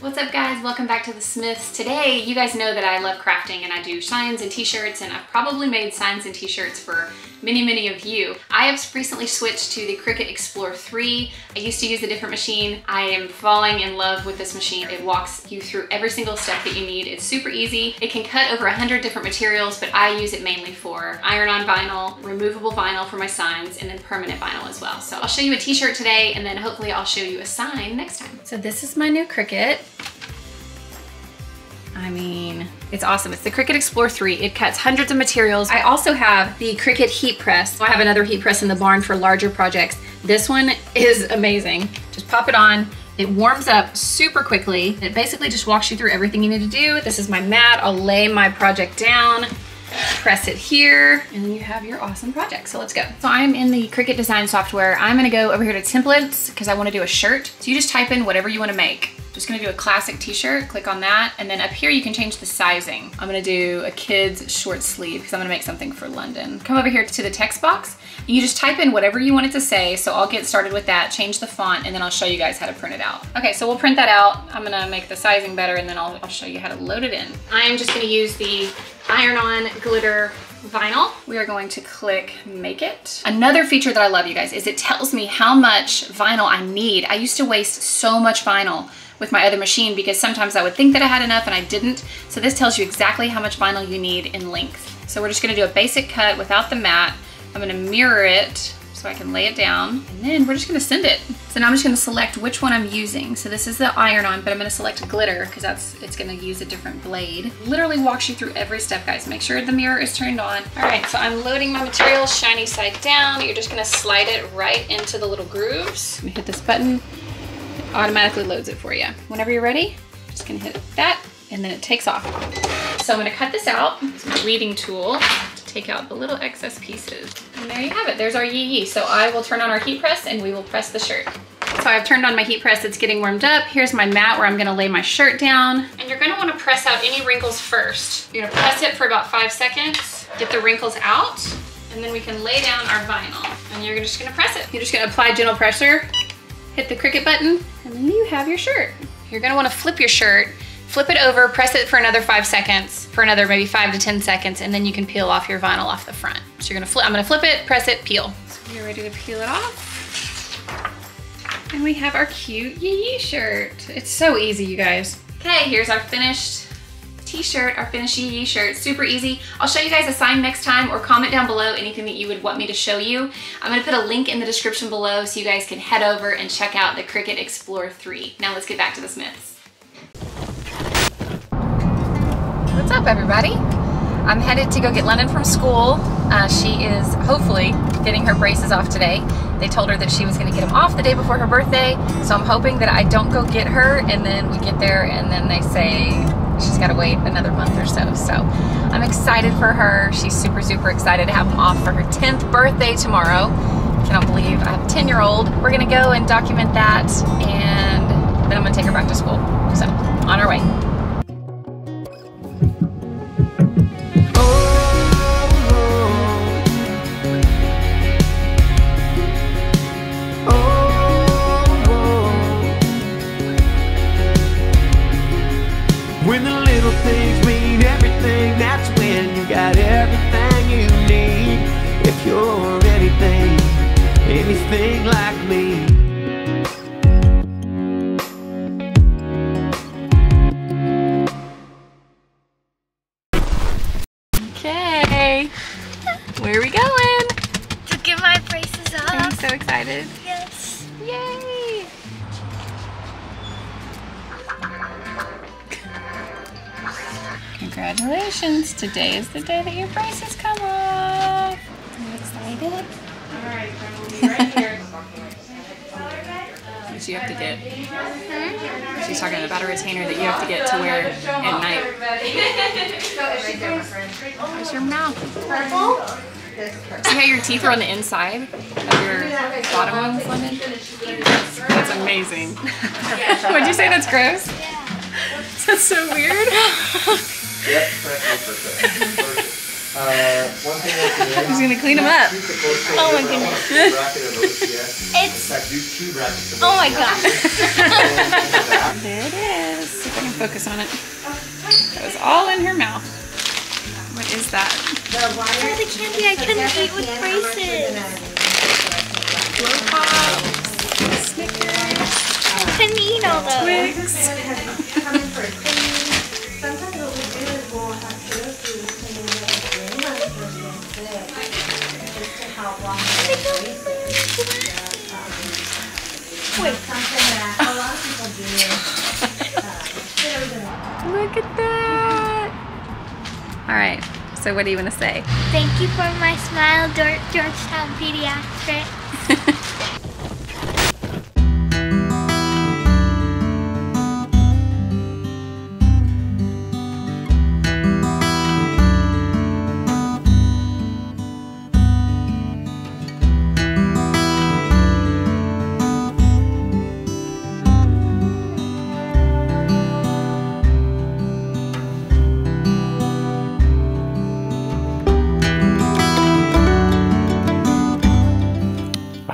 What's up guys? Welcome back to the Smiths. Today, you guys know that I love crafting and I do signs and t-shirts and I've probably made signs and t-shirts for many, many of you. I have recently switched to the Cricut Explore 3. I used to use a different machine. I am falling in love with this machine. It walks you through every single step that you need. It's super easy. It can cut over 100 different materials, but I use it mainly for iron-on vinyl, removable vinyl for my signs, and then permanent vinyl as well. So I'll show you a t-shirt today and then hopefully I'll show you a sign next time. So this is my new Cricut. I mean, it's awesome. It's the Cricut Explore 3. It cuts hundreds of materials. I also have the Cricut heat press. I have another heat press in the barn for larger projects. This one is amazing. Just pop it on. It warms up super quickly. It basically just walks you through everything you need to do. This is my mat. I'll lay my project down, press it here, and then you have your awesome project. So let's go. So I'm in the Cricut design software. I'm gonna go over here to templates because I wanna do a shirt. So you just type in whatever you wanna make. Just gonna do a classic t-shirt, click on that, and then up here you can change the sizing. I'm gonna do a kid's short sleeve because I'm gonna make something for London. Come over here to the text box, and you just type in whatever you want it to say, so I'll get started with that, change the font, and then I'll show you guys how to print it out. Okay, so we'll print that out. I'm gonna make the sizing better, and then I'll, I'll show you how to load it in. I'm just gonna use the iron-on glitter vinyl. We are going to click make it. Another feature that I love you guys is it tells me how much vinyl I need. I used to waste so much vinyl with my other machine because sometimes I would think that I had enough and I didn't. So this tells you exactly how much vinyl you need in length. So we're just gonna do a basic cut without the mat. I'm gonna mirror it so I can lay it down and then we're just gonna send it. So now I'm just gonna select which one I'm using. So this is the iron-on, but I'm gonna select glitter because that's it's gonna use a different blade. Literally walks you through every step, guys. Make sure the mirror is turned on. All right, so I'm loading my material shiny side down. You're just gonna slide it right into the little grooves. hit this button automatically loads it for you. Whenever you're ready, just gonna hit that and then it takes off. So I'm gonna cut this out. It's my weeding tool to take out the little excess pieces. And there you have it, there's our yee yee. So I will turn on our heat press and we will press the shirt. So I've turned on my heat press, it's getting warmed up. Here's my mat where I'm gonna lay my shirt down. And you're gonna wanna press out any wrinkles first. You're gonna press it for about five seconds, get the wrinkles out, and then we can lay down our vinyl. And you're just gonna press it. You're just gonna apply gentle pressure hit the Cricut button, and then you have your shirt. You're gonna wanna flip your shirt, flip it over, press it for another five seconds, for another maybe five to 10 seconds, and then you can peel off your vinyl off the front. So you're gonna flip, I'm gonna flip it, press it, peel. So you're ready to peel it off. And we have our cute yee yee shirt. It's so easy, you guys. Okay, here's our finished t-shirt, our finished Yee shirt. Super easy. I'll show you guys a sign next time or comment down below anything that you would want me to show you. I'm gonna put a link in the description below so you guys can head over and check out the Cricut Explore 3. Now let's get back to the Smiths. What's up everybody? I'm headed to go get London from school. Uh, she is hopefully getting her braces off today. They told her that she was gonna get them off the day before her birthday, so I'm hoping that I don't go get her and then we get there and then they say she's got to wait another month or so. So I'm excited for her. She's super, super excited to have them off for her 10th birthday tomorrow. Cannot believe I have a 10 year old. We're going to go and document that and then I'm going to take her back to school. So on our way. Congratulations! Today is the day that your braces come off. Are you excited? All right, come over here. What you have to get? She's talking about a retainer that you have to get to wear at night. How's your mouth? Purple? See how your teeth are on the inside of your bottom ones, London? That's amazing. Would you say that's gross? That's so weird. Yep, Uh, one thing I can He's gonna clean them up. Oh my goodness. It's. It's- In fact, do two Oh my OCS. There it is. If I can Focus on it. That was all in her mouth. What is that? They're the candy I couldn't eat with braces. Blow Pops, Snickers, Couldn't eat all those. Twix. Wait. Something that a lot of people do. uh, sit over the- Look at that. All right. So what do you want to say? Thank you for my smile, Georgetown Pediatric.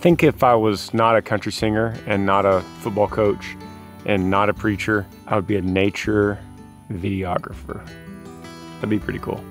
Think if I was not a country singer and not a football coach and not a preacher, I would be a nature videographer. That'd be pretty cool.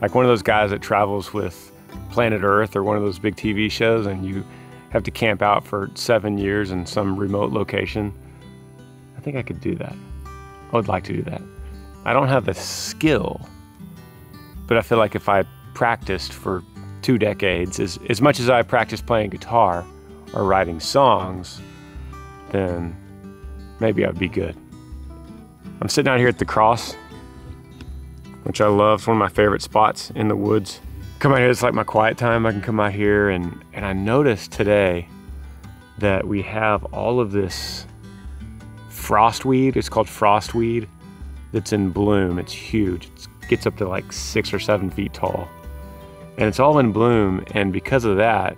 Like one of those guys that travels with Planet Earth or one of those big TV shows and you have to camp out for seven years in some remote location. I think I could do that. I would like to do that. I don't have the skill, but I feel like if I practiced for two decades, as, as much as I practice playing guitar or writing songs, then maybe I'd be good. I'm sitting out here at the cross, which I love. It's one of my favorite spots in the woods. Come out here, it's like my quiet time. I can come out here and, and I noticed today that we have all of this frostweed. It's called frostweed that's in bloom. It's huge. It gets up to like six or seven feet tall and it's all in bloom. And because of that,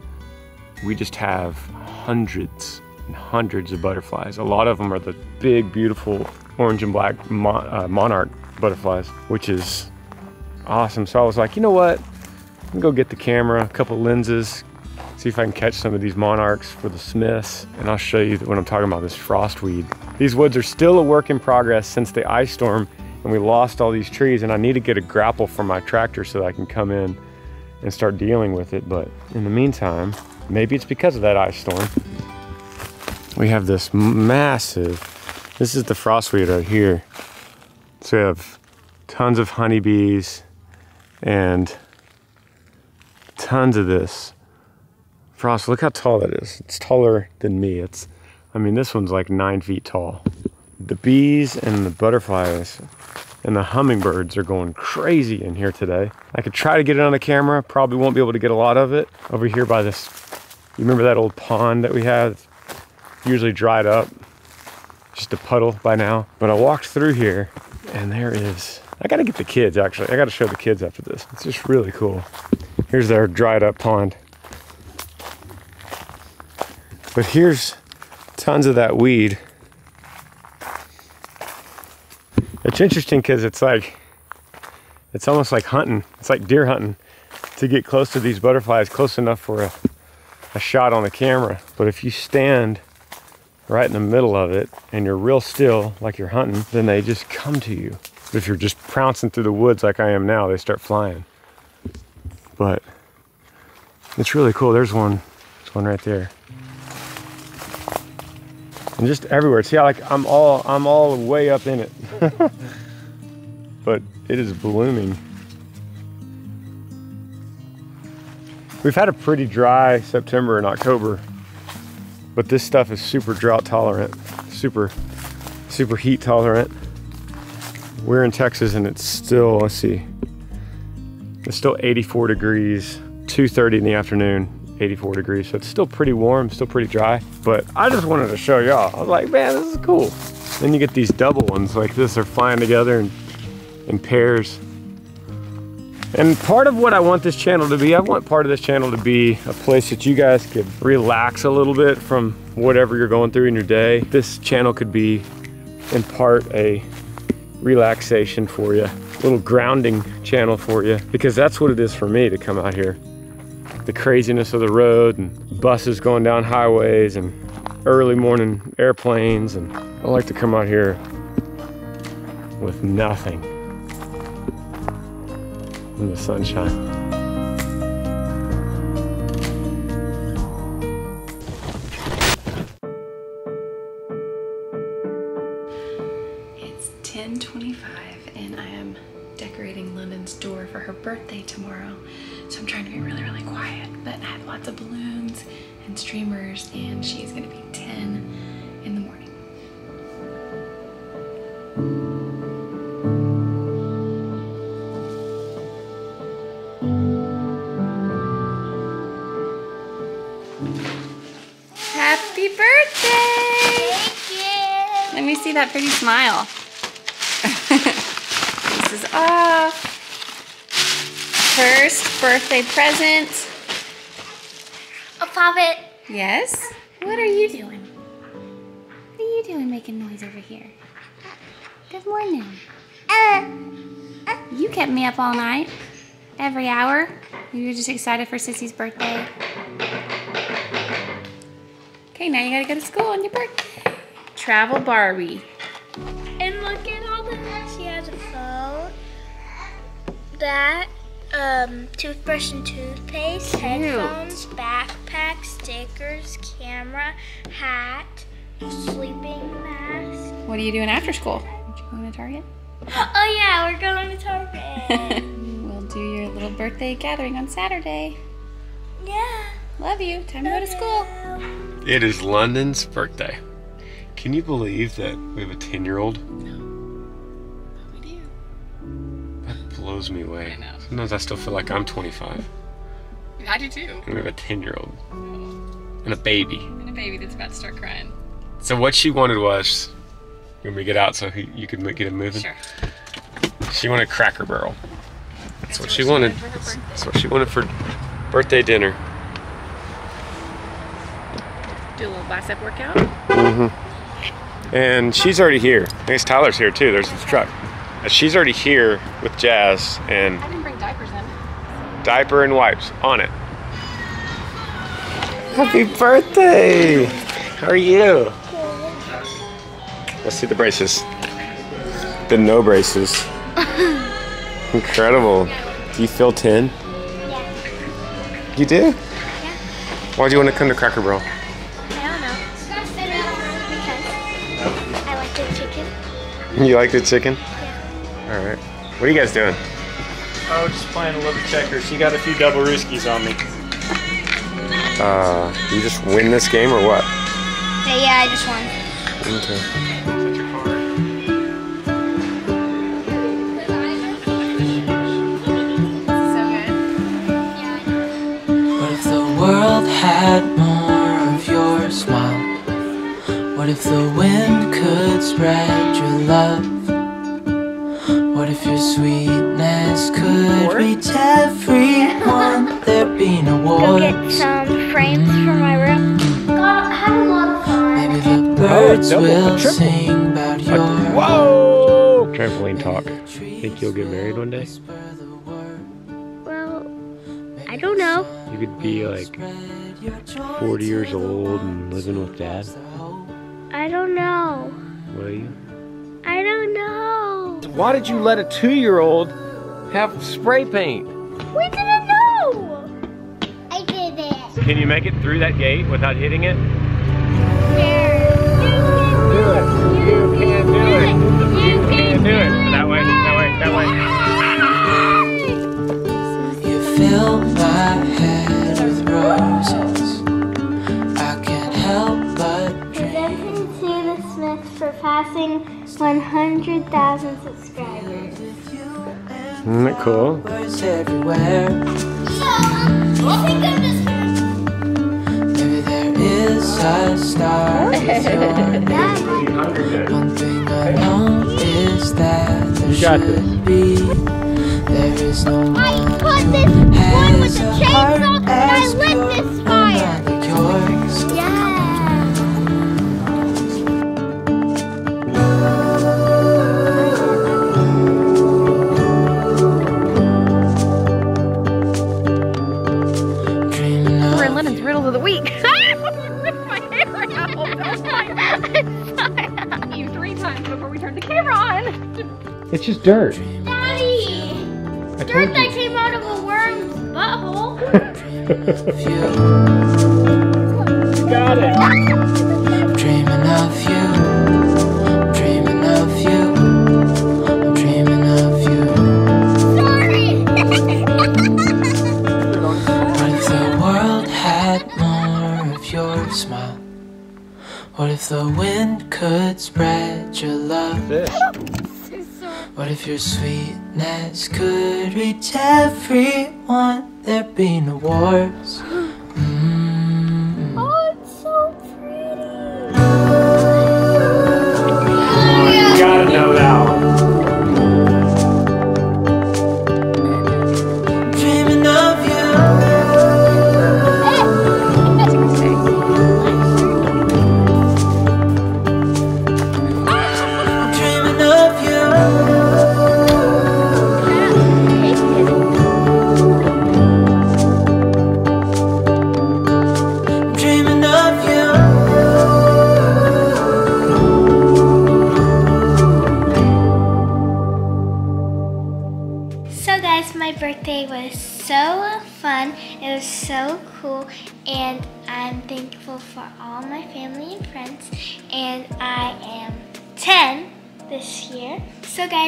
we just have hundreds and hundreds of butterflies. A lot of them are the big, beautiful orange and black mon- uh, monarch butterflies, which is awesome. So I was like, you know what? I'm go get the camera, a couple lenses, see if I can catch some of these monarchs for the Smiths, and I'll show you what I'm talking about. This frostweed. These woods are still a work in progress since the ice storm, and we lost all these trees. And I need to get a grapple for my tractor so that I can come in and start dealing with it. But in the meantime, maybe it's because of that ice storm. We have this massive, this is the frostweed right here. So we have tons of honeybees and tons of this frost. Look how tall that is. It's taller than me. It's, I mean, this one's like nine feet tall. The bees and the butterflies and the hummingbirds are going crazy in here today. I could try to get it on the camera, probably won't be able to get a lot of it. Over here by this, you remember that old pond that we had? Usually dried up, just a puddle by now. But I walked through here and there is, I gotta get the kids actually. I gotta show the kids after this. It's just really cool. Here's their dried up pond. But here's tons of that weed. It's interesting because it's like, it's almost like hunting. It's like deer hunting to get close to these butterflies, close enough for a, a shot on the camera. But if you stand right in the middle of it and you're real still, like you're hunting, then they just come to you. But if you're just pouncing through the woods like I am now, they start flying. But it's really cool. There's one, there's one right there just everywhere. See how like I'm all I'm all way up in it. but it is blooming. We've had a pretty dry September and October, but this stuff is super drought tolerant, super super heat tolerant. We're in Texas and it's still, let's see. It's still 84 degrees, 2:30 in the afternoon. 84 degrees, so it's still pretty warm, still pretty dry. But I just wanted to show y'all. I was like, man, this is cool. Then you get these double ones like this, they're flying together in, in pairs. And part of what I want this channel to be, I want part of this channel to be a place that you guys could relax a little bit from whatever you're going through in your day. This channel could be in part a relaxation for you, a little grounding channel for you, because that's what it is for me to come out here the craziness of the road and buses going down highways and early morning airplanes and I like to come out here with nothing in the sunshine. It's 10:25 and I am decorating London's door for her birthday tomorrow. So I'm trying to be really really quiet, but I have lots of balloons and streamers and she's going to be 10 in the morning. Happy birthday! Thank you. Let me see that pretty smile. this is off. First birthday present. A pop it. Yes? What are you doing? What are you doing making noise over here? Good morning. Uh, You kept me up all night. Every hour. You were just excited for Sissy's birthday. Okay, now you gotta go to school on your birthday. Travel Barbie. and look at all the She has a phone. That, um, toothbrush and toothpaste, headphones, backpack, stickers, camera, hat, sleeping mask. What are you doing after school? Aren't you going to Target? Oh yeah, we're going to Target. we'll do your little birthday gathering on Saturday. yeah. Love you. Time to go to school. It is London's birthday. Can you believe that we have a 10 year old? We blows me away. I know. Sometimes I still feel like I'm 25 I do too. and we have a 10 year old and a baby. And a baby that's about to start crying. So, what she wanted was when we get out so he, you could get him moving, Sure. she wanted Cracker Barrel. That's what she what she wanted. wanted for her birthday. That's what she wanted for birthday dinner. Do a little bicep workout. Mm-hmm. And she's already here. I guess Tyler's here too. There's his truck. She's already here with Jazz and I didn't bring diapers in. diaper and wipes on it. Happy birthday! How are you? Let's see the braces. The no braces. Incredible. Do you feel 10? Yeah. You do? Yeah. Why do you want to come to Cracker Barrel? I don't know. Because I like the chicken. You like the chicken? Alright. What are you guys doing? Oh, just playing a little checkers. You got a few double rooskies on me. Uh, you just win this game or what? Yeah, yeah, I just won. Okay. What if the world had more of your smile? What if the wind could spread your love? What if your sweetness could reach everyone? There'd be no Go war. get some frames for my room. Mm. God, I had a lot of fun. Maybe the oh, birds double, will triple. sing about your Whoa! Trampoline talk. Think you'll get married one day? Well, I don't know. You could be like 40 years old and living with dad. I don't know. Will you? I don't know. Why did you let a two-year-old have spray paint? We didn't know. I did it. Can you make it through that gate without hitting it? Do it. You can do it. You can do it. That way, that way, that way. You fill my head with roses. I can't help but dream. Presenting to the Smiths for passing 100,000 subscribers. Isn't that cool? Birds everywhere. Oh, Maybe there is a star with your name. One thing I know is that there You got this. should be. There is no one I put this one with the a chainsaw and I lit this fire. It's just dirt. Daddy! I Dirt that you. came out of a worm's butthole. Got it. I'm dreaming of you. I'm dreaming of you. I'm dreaming of you. Sorry! What if the world had more of your smile? What if the wind could spread your love? What if your sweetness could reach everyone? There'd be no wars.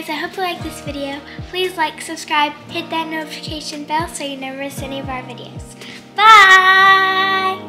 Guys, I hope you like this video. Please like, subscribe, hit that notification bell so you never miss any of our videos. Bye!